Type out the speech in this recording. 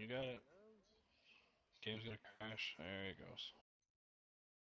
You got it. Game's gonna crash. There it goes.